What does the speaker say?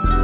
Bye.